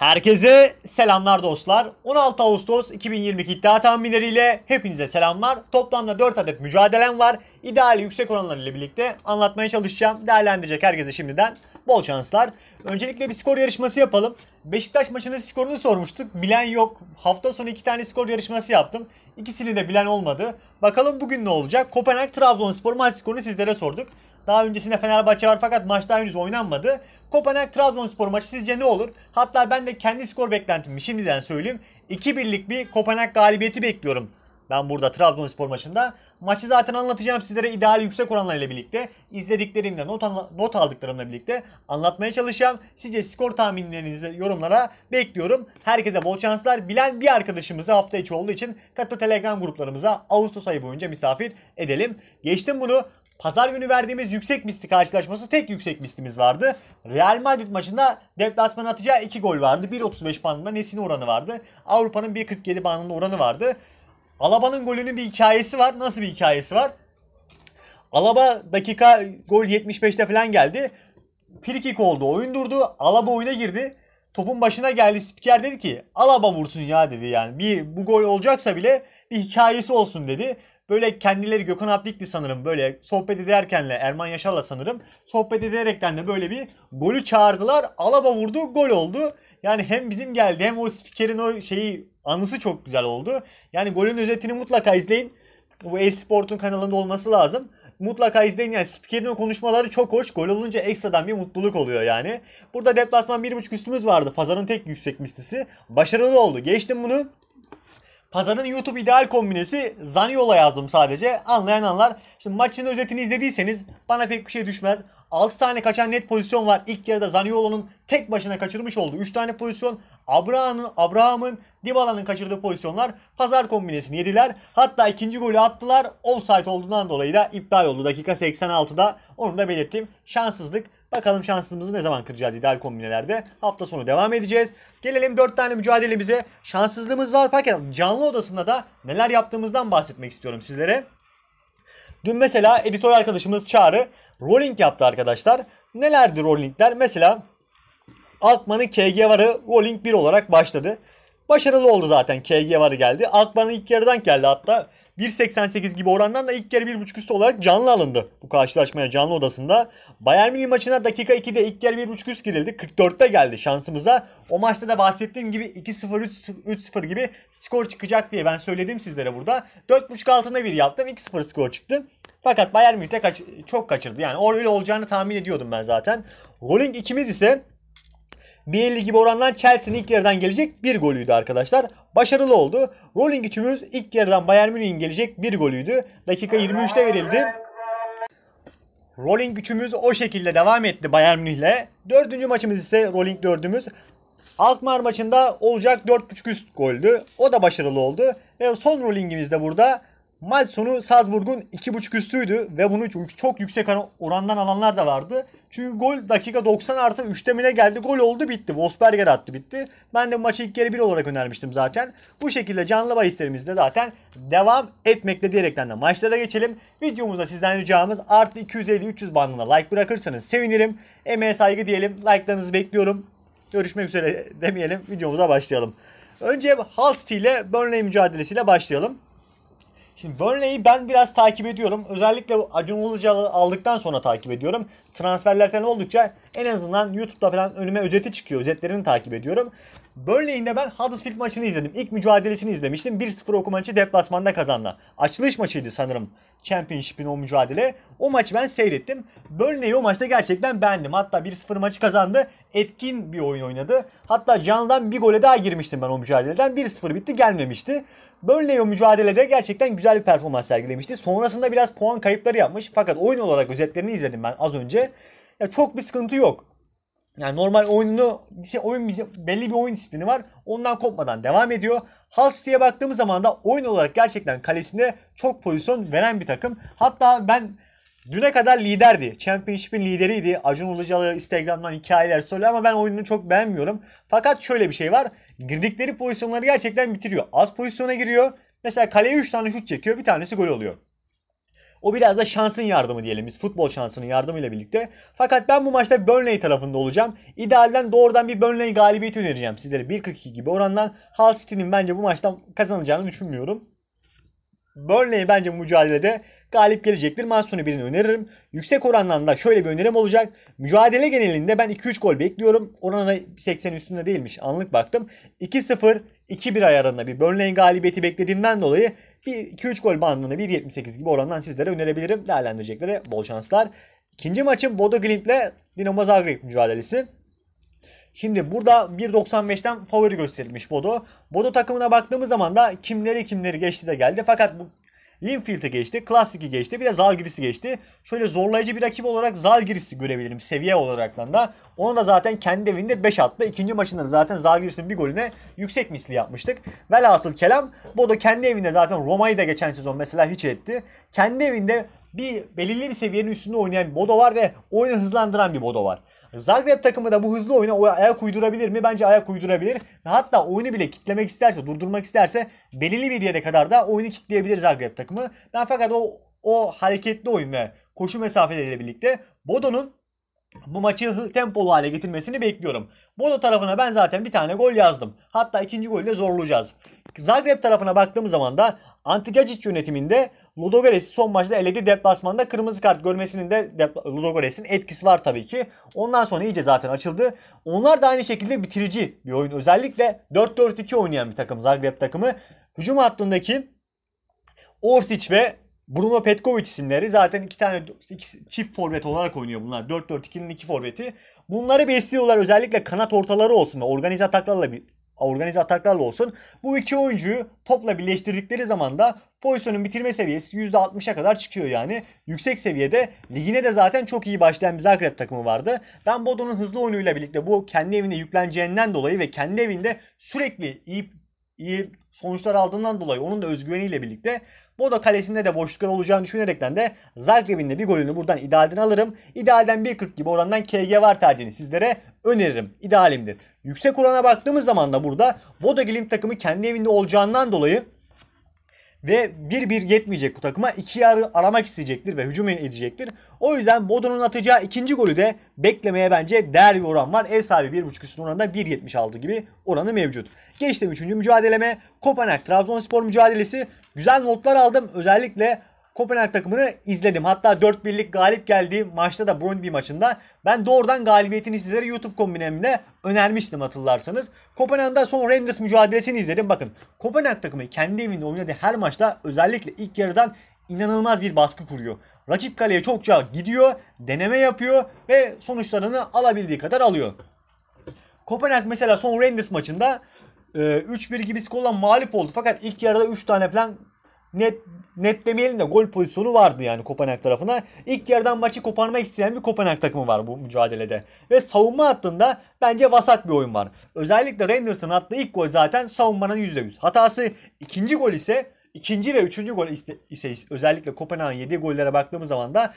Herkese selamlar dostlar. 16 Ağustos 2022 iddia tahminleriyle hepinize selamlar. Toplamda 4 adet mücadelem var. İdeali yüksek oranlar ile birlikte anlatmaya çalışacağım. Değerlendirecek herkese şimdiden bol şanslar. Öncelikle bir skor yarışması yapalım. Beşiktaş maçının skorunu sormuştuk. Bilen yok. Hafta sonu iki tane skor yarışması yaptım. İkisini de bilen olmadı. Bakalım bugün ne olacak? Kopenhag Trabzonspor maç skorunu sizlere sorduk. Daha öncesinde Fenerbahçe var fakat maç daha henüz oynanmadı. Kopenhag Trabzonspor maçı sizce ne olur? Hatta ben de kendi skor beklentimi şimdiden söyleyeyim. 2-1'lik bir Kopenhag galibiyeti bekliyorum. Ben burada Trabzonspor maçında. Maçı zaten anlatacağım sizlere ideal yüksek oranlarıyla birlikte. izlediklerimle, not, not aldıklarımla birlikte anlatmaya çalışacağım. Sizce skor tahminlerinizi yorumlara bekliyorum. Herkese bol şanslar. Bilen bir arkadaşımızı hafta içi olduğu için katı telegram gruplarımıza Ağustos ayı boyunca misafir edelim. Geçtim bunu. Pazar günü verdiğimiz yüksek misli karşılaşması tek yüksek mislimiz vardı. Real Madrid maçında deplasman atacağı 2 gol vardı. 1.35 bandında Nesine oranı vardı. Avrupa'nın 1.47 bandında oranı vardı. Alaba'nın golünün bir hikayesi var. Nasıl bir hikayesi var? Alaba dakika gol 75'te falan geldi. Frikik oldu. Oyun durdu. Alaba oyuna girdi. Topun başına geldi. Spiker dedi ki Alaba vursun ya dedi yani. Bir bu gol olacaksa bile bir hikayesi olsun dedi. Böyle kendileri Gökhan Aplik'ti sanırım böyle sohbet ederkenle Erman Yaşar'la sanırım sohbet ederekten de böyle bir golü çağırdılar. Alaba vurdu gol oldu. Yani hem bizim geldi hem o spikerin o şeyi anısı çok güzel oldu. Yani golün özetini mutlaka izleyin. Bu e-sportun kanalında olması lazım. Mutlaka izleyin yani spikerin o konuşmaları çok hoş. Gol olunca ekstradan bir mutluluk oluyor yani. Burada deplasman 1.5 üstümüz vardı. Pazarın tek yüksek mislisi. Başarılı oldu. Geçtim bunu. Pazarın YouTube ideal kombinesi Zaniolo yazdım sadece. Anlayan anlar. Şimdi maçın özetini izlediyseniz bana pek bir şey düşmez. 6 tane kaçan net pozisyon var. İlk yarıda Zaniolo'nun tek başına kaçırmış olduğu 3 tane pozisyon. Abraham'ın Abraham'ın Dybala'nın kaçırdığı pozisyonlar pazar kombinesini yediler. Hatta ikinci golü attılar. Offside olduğundan dolayı da iptal oldu. Dakika 86'da onu da belirttim. Şanssızlık. Bakalım şansımızı ne zaman kıracağız ideal kombinelerde. Hafta sonu devam edeceğiz. Gelelim 4 tane mücadelemize. Şanssızlığımız var fakat canlı odasında da neler yaptığımızdan bahsetmek istiyorum sizlere. Dün mesela editör arkadaşımız Çağrı rolling yaptı arkadaşlar. Nelerdi rollingler? Mesela Alkmaar'ın KG varı rolling 1 olarak başladı. Başarılı oldu zaten KG varı geldi. Alkmaar'ın ilk yarıdan geldi hatta. 1.88 gibi orandan da ilk yarı 1.5 üstü olarak canlı alındı bu karşılaşmaya canlı odasında. Bayern Münih maçına dakika 2'de ilk yarı 1.5 üst girildi. 44'te geldi şansımıza. O maçta da bahsettiğim gibi 2-0 3-0 gibi skor çıkacak diye ben söyledim sizlere burada. 4.5 altında bir yaptım. 2-0 skor çıktı. Fakat Bayern Münih de kaç çok kaçırdı. Yani öyle olacağını tahmin ediyordum ben zaten. Rolling ikimiz ise 1.50 gibi orandan Chelsea'nin ilk yarıdan gelecek bir golüydü arkadaşlar. Başarılı oldu. Rolling üçümüz ilk yarıdan Bayern Münih'in gelecek bir golüydü. Dakika 23'te verildi. Rolling üçümüz o şekilde devam etti Bayern Münih'le. Dördüncü maçımız ise Rolling dördümüz. Alkmaar maçında olacak 4.5 üst goldü. O da başarılı oldu. Ve son rollingimiz de burada. Maç sonu Salzburg'un 2.5 üstüydü ve bunu çok yüksek orandan alanlar da vardı. Çünkü gol dakika 90 artı 3'te mi geldi? Gol oldu bitti. Wolfsberger attı bitti. Ben de maçı ilk kere 1 olarak önermiştim zaten. Bu şekilde canlı bahislerimizde zaten devam etmekle diyerekten de maçlara geçelim. Videomuzda sizden ricamız artı 250-300 bandına like bırakırsanız sevinirim. Emeğe saygı diyelim. Like'larınızı bekliyorum. Görüşmek üzere demeyelim. Videomuza başlayalım. Önce Hull City ile Burnley mücadelesiyle başlayalım. Şimdi Burnley'i ben biraz takip ediyorum. Özellikle Acun Ilıcalı aldıktan sonra takip ediyorum. Transferler falan oldukça en azından YouTube'da falan önüme özeti çıkıyor. Özetlerini takip ediyorum. Burnley'in de ben Huddersfield maçını izledim. İlk mücadelesini izlemiştim. 1-0 okuma maçı deplasmanda kazandı. Açılış maçıydı sanırım. Championship'in o mücadele. O maçı ben seyrettim. Burnley'i o maçta gerçekten beğendim. Hatta 1-0 maçı kazandı. Etkin bir oyun oynadı. Hatta canlıdan bir gole daha girmiştim ben o mücadeleden. 1-0 bitti gelmemişti. Burnley o mücadelede gerçekten güzel bir performans sergilemişti. Sonrasında biraz puan kayıpları yapmış. Fakat oyun olarak özetlerini izledim ben az önce. Ya çok bir sıkıntı yok. Yani normal oyununu, oyun belli bir oyun disiplini var. Ondan kopmadan devam ediyor. Hull City'ye baktığımız zaman da oyun olarak gerçekten kalesinde çok pozisyon veren bir takım. Hatta ben düne kadar liderdi. Championship'in lideriydi. Acun Ilıcalı Instagram'dan hikayeler söylüyor ama ben oyununu çok beğenmiyorum. Fakat şöyle bir şey var. Girdikleri pozisyonları gerçekten bitiriyor. Az pozisyona giriyor. Mesela kaleye 3 tane şut çekiyor. Bir tanesi gol oluyor. O biraz da şansın yardımı diyelim biz. Futbol şansının yardımıyla birlikte. Fakat ben bu maçta Burnley tarafında olacağım. İdealden doğrudan bir Burnley galibiyeti önereceğim sizlere. 1.42 gibi orandan Hull City'nin bence bu maçtan kazanacağını düşünmüyorum. Burnley bence bu mücadelede galip gelecektir. Maç sonu birini öneririm. Yüksek orandan da şöyle bir önerim olacak. Mücadele genelinde ben 2-3 gol bekliyorum. Oranı da 80 üstünde değilmiş. Anlık baktım. 2-0 2-1 ayarında bir Burnley galibiyeti beklediğimden dolayı bir 2-3 gol bandında 1.78 gibi orandan sizlere önerebilirim. Değerlendireceklere bol şanslar. İkinci maçım Bodo Glimt ile Dinamo Zagreb mücadelesi. Şimdi burada 1.95'ten favori gösterilmiş Bodo. Bodo takımına baktığımız zaman da kimleri kimleri geçti de geldi. Fakat bu Linfield'i geçti, Klasvik'i geçti, bir de Zalgiris'i geçti. Şöyle zorlayıcı bir rakip olarak Zalgiris'i görebilirim seviye olaraktan da. Onu da zaten kendi evinde 5 attı. İkinci maçında da zaten Zalgiris'in bir golüne yüksek misli yapmıştık. Velhasıl kelam Bodo kendi evinde zaten Roma'yı da geçen sezon mesela hiç etti. Kendi evinde bir belirli bir seviyenin üstünde oynayan bir Bodo var ve oyunu hızlandıran bir Bodo var. Zagreb takımı da bu hızlı oyuna ayak uydurabilir mi? Bence ayak uydurabilir. Hatta oyunu bile kitlemek isterse, durdurmak isterse belirli bir yere kadar da oyunu kitleyebilir Zagreb takımı. Ben fakat o o hareketli oyun ve koşu mesafeleriyle birlikte Bodo'nun bu maçı tempolu hale getirmesini bekliyorum. Bodo tarafına ben zaten bir tane gol yazdım. Hatta ikinci golü de zorlayacağız. Zagreb tarafına baktığımız zaman da Anticacic yönetiminde Ludogorets'i son maçta eledi deplasmanda kırmızı kart görmesinin de Ludogorets'in etkisi var tabii ki. Ondan sonra iyice zaten açıldı. Onlar da aynı şekilde bitirici bir oyun. Özellikle 4-4-2 oynayan bir takım Zagreb takımı. Hücum hattındaki Orsic ve Bruno Petkovic isimleri zaten iki tane iki, çift forvet olarak oynuyor bunlar. 4-4-2'nin iki forveti. Bunları besliyorlar özellikle kanat ortaları olsun ve organize ataklarla bir organize ataklarla olsun. Bu iki oyuncuyu topla birleştirdikleri zaman da pozisyonun bitirme seviyesi %60'a kadar çıkıyor yani. Yüksek seviyede ligine de zaten çok iyi başlayan bir Zagreb takımı vardı. Ben Bodo'nun hızlı oyunuyla birlikte bu kendi evinde yükleneceğinden dolayı ve kendi evinde sürekli iyi, iyi sonuçlar aldığından dolayı onun da özgüveniyle birlikte Bodo kalesinde de boşluklar olacağını düşünerekten de Zagreb'in de bir golünü buradan idealden alırım. İdealden 1.40 gibi orandan KG var tercihini sizlere öneririm. İdealimdir. Yüksek orana baktığımız zaman da burada Bodo Glimt takımı kendi evinde olacağından dolayı ve 1-1 yetmeyecek bu takıma. iki yarı aramak isteyecektir ve hücum edecektir. O yüzden Bodo'nun atacağı ikinci golü de beklemeye bence değer bir oran var. Ev sahibi 1.5 üstün oranında 1.76 gibi oranı mevcut. Geçtim 3. mücadeleme. Kopenhag Trabzonspor mücadelesi. Güzel notlar aldım. Özellikle Kopenhag takımını izledim. Hatta 4-1'lik galip geldiği maçta da Brøndby maçında ben doğrudan galibiyetini sizlere YouTube kombinemle önermiştim hatırlarsanız. Kopenhag'da son Rangers mücadelesini izledim. Bakın Kopenhag takımı kendi evinde oynadığı her maçta özellikle ilk yarıdan inanılmaz bir baskı kuruyor. Rakip kaleye çokça gidiyor, deneme yapıyor ve sonuçlarını alabildiği kadar alıyor. Kopenhag mesela son Rangers maçında 3-1 e, gibi skorla mağlup oldu. Fakat ilk yarıda 3 tane falan net net demeyelim de gol pozisyonu vardı yani Kopenhag tarafına. İlk yerden maçı koparmak isteyen bir Kopenhag takımı var bu mücadelede. Ve savunma hattında bence vasat bir oyun var. Özellikle Rangers'ın attığı ilk gol zaten savunmanın %100 hatası. İkinci gol ise ikinci ve üçüncü gol ise, ise özellikle Kopenhag'ın yediği gollere baktığımız zaman da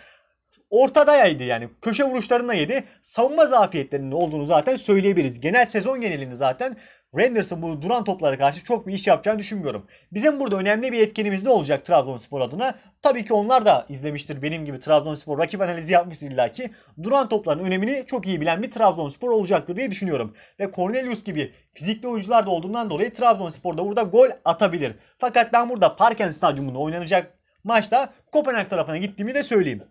ortada yaydı yani. Köşe vuruşlarına yedi. Savunma zafiyetlerinin olduğunu zaten söyleyebiliriz. Genel sezon genelinde zaten Rangers'ın bu duran toplara karşı çok bir iş yapacağını düşünmüyorum. Bizim burada önemli bir etkenimiz ne olacak Trabzonspor adına? Tabii ki onlar da izlemiştir benim gibi Trabzonspor rakip analizi yapmıştır illaki. Duran topların önemini çok iyi bilen bir Trabzonspor olacaktır diye düşünüyorum. Ve Cornelius gibi fizikli oyuncular da olduğundan dolayı Trabzonspor da burada gol atabilir. Fakat ben burada Parken Stadyumunda oynanacak maçta Kopenhag tarafına gittiğimi de söyleyeyim.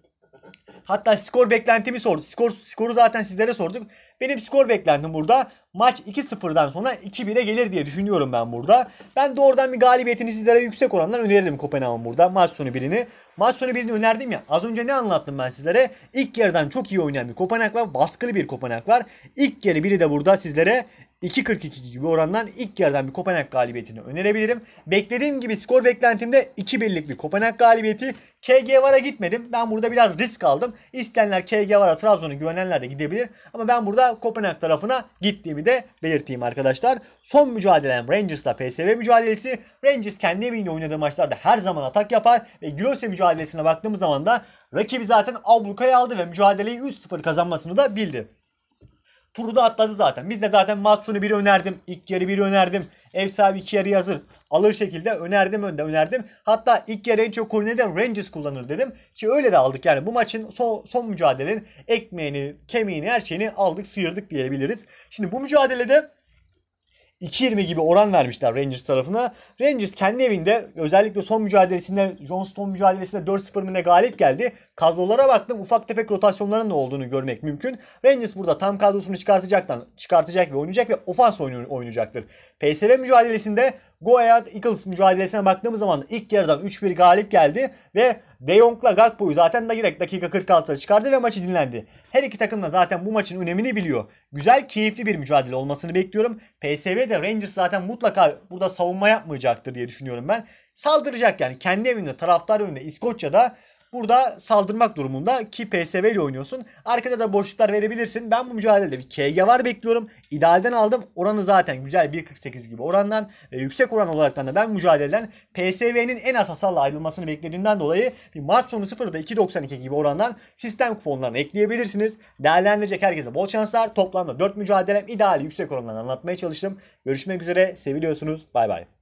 Hatta skor beklentimi sordu. Skor, skoru zaten sizlere sorduk. Benim skor beklentim burada maç 2-0'dan sonra 2-1'e gelir diye düşünüyorum ben burada. Ben doğrudan bir galibiyetini sizlere yüksek orandan öneririm Kopenhag'ın burada maç sonu birini. Maç sonu birini önerdim ya. Az önce ne anlattım ben sizlere? İlk yarıdan çok iyi oynayan bir Kopenhag var. Baskılı bir Kopenhag var. İlk yarı biri de burada sizlere 2.42 gibi orandan ilk yerden bir Kopenhag galibiyetini önerebilirim. Beklediğim gibi skor beklentimde 2-1'lik bir Kopenhag galibiyeti. KG Var'a gitmedim. Ben burada biraz risk aldım. İsteyenler KG Var'a Trabzon'u güvenenler de gidebilir. Ama ben burada Kopenhag tarafına gittiğimi de belirteyim arkadaşlar. Son mücadelem Rangers'la PSV mücadelesi. Rangers kendi evinde oynadığı maçlarda her zaman atak yapar. Ve Gilose mücadelesine baktığımız zaman da rakibi zaten ablukaya aldı ve mücadeleyi 3-0 kazanmasını da bildi. Turu da atladı zaten. Biz de zaten Matsun'u biri önerdim. İlk yarı biri önerdim. Ev sahibi iki yarı hazır. alır şekilde önerdim önde önerdim. Hatta ilk yarı en çok golünü de Rangers kullanır dedim. Ki öyle de aldık yani bu maçın son, son mücadelenin ekmeğini, kemiğini, her şeyini aldık sıyırdık diyebiliriz. Şimdi bu mücadelede 2.20 gibi oran vermişler Rangers tarafına. Rangers kendi evinde özellikle son mücadelesinde Johnston mücadelesinde 4-0 mı galip geldi. Kadrolara baktım ufak tefek rotasyonların da olduğunu görmek mümkün. Rangers burada tam kadrosunu çıkartacaktan çıkartacak ve oynayacak ve ofans oynayacaktır. PSV mücadelesinde Go Ahead Eagles mücadelesine baktığımız zaman ilk yarıdan 3-1 galip geldi ve De Jong'la Gakpo'yu zaten direkt dakika 46'da çıkardı ve maçı dinlendi. Her iki takım da zaten bu maçın önemini biliyor. Güzel, keyifli bir mücadele olmasını bekliyorum. PSV de Rangers zaten mutlaka burada savunma yapmayacaktır diye düşünüyorum ben. Saldıracak yani kendi evinde, taraftar önünde İskoçya'da burada saldırmak durumunda ki PSV ile oynuyorsun. Arkada da boşluklar verebilirsin. Ben bu mücadelede bir KG var bekliyorum. İdealden aldım. Oranı zaten güzel 1.48 gibi orandan ve yüksek oran olarak da ben mücadeleden PSV'nin en az hasarla ayrılmasını beklediğimden dolayı bir maç sonu 0'da 2.92 gibi orandan sistem kuponlarını ekleyebilirsiniz. Değerlendirecek herkese bol şanslar. Toplamda 4 mücadelem ideal yüksek oranlarını anlatmaya çalıştım. Görüşmek üzere. Seviliyorsunuz. Bay bay.